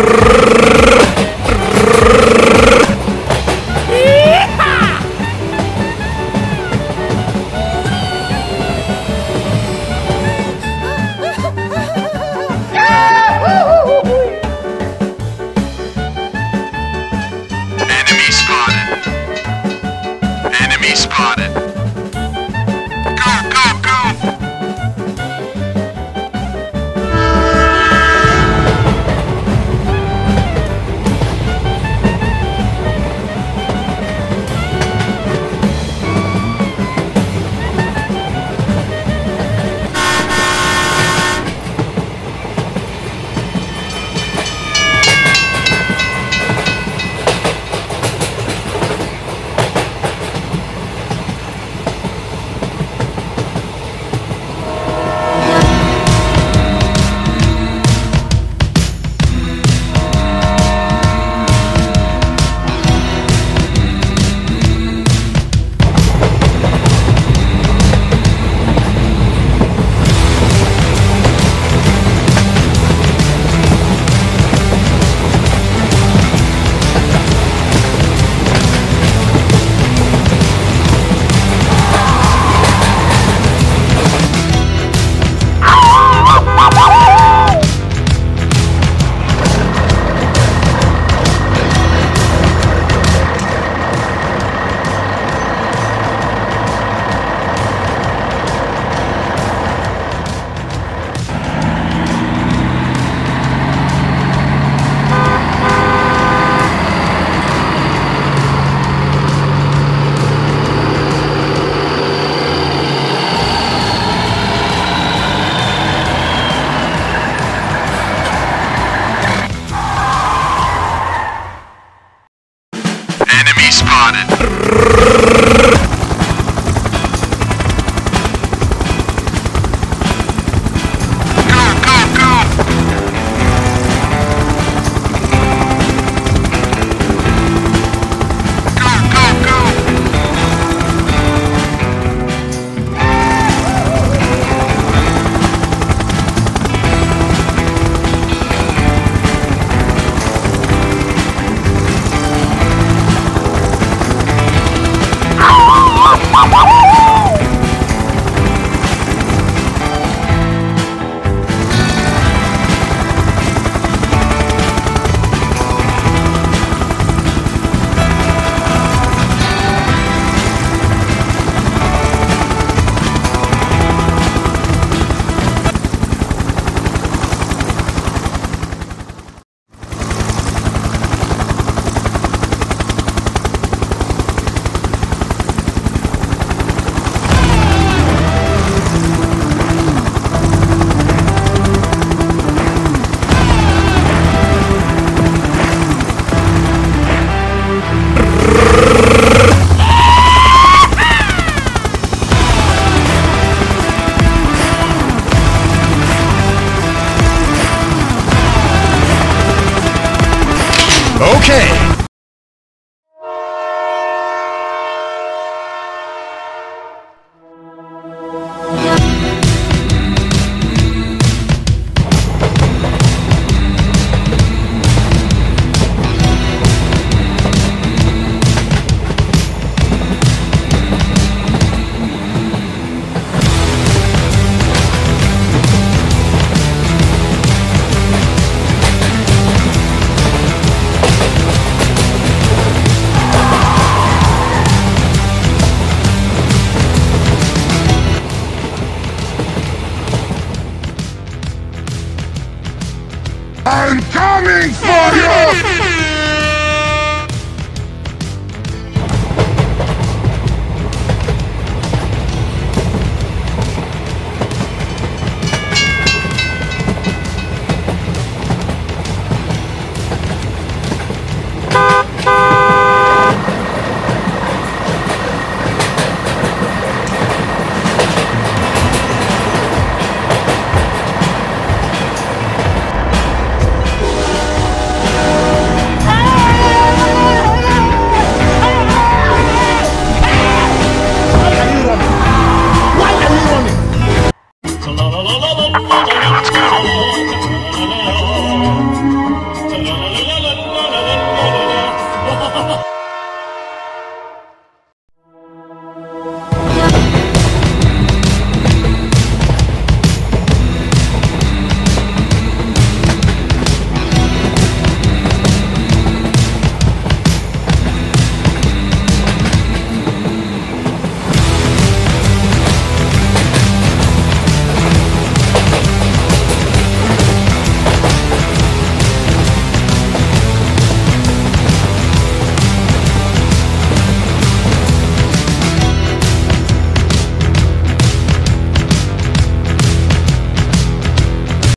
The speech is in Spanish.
Rrr. Okay.